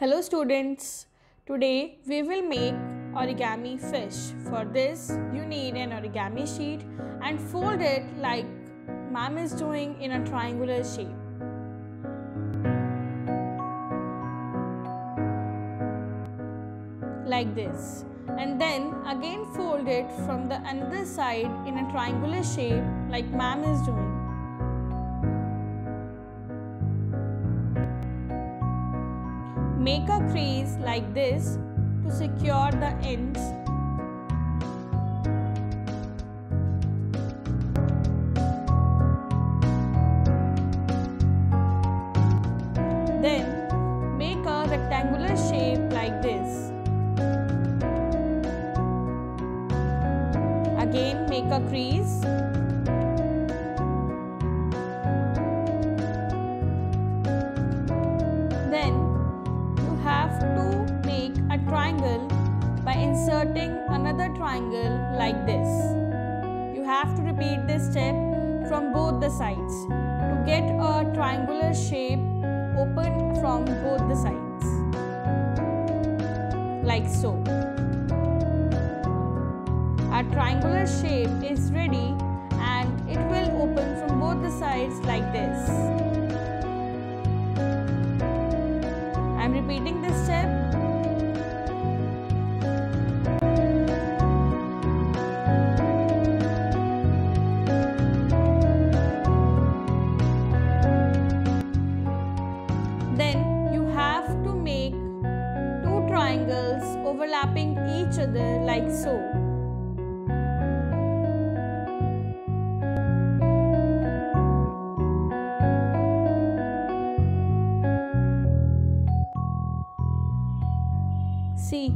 Hello students, today we will make origami fish. For this you need an origami sheet and fold it like ma'am is doing in a triangular shape. Like this and then again fold it from the another side in a triangular shape like ma'am is doing. Make a crease like this to secure the ends. Then make a rectangular shape like this. Again make a crease. Then triangle by inserting another triangle like this. You have to repeat this step from both the sides to get a triangular shape open from both the sides like so. Our triangular shape is ready and it will open from both the sides like this. Overlapping each other like so. See,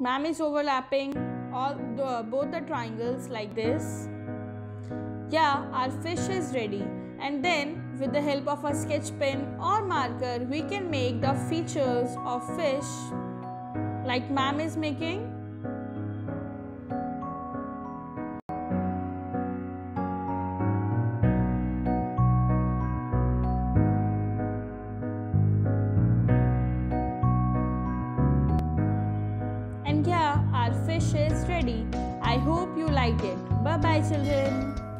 ma'am is overlapping all the both the triangles like this. Yeah, our fish is ready. And then with the help of a sketch pen or marker, we can make the features of fish like ma'am is making. And yeah, our fish is ready. I hope you liked it. Bye bye, children.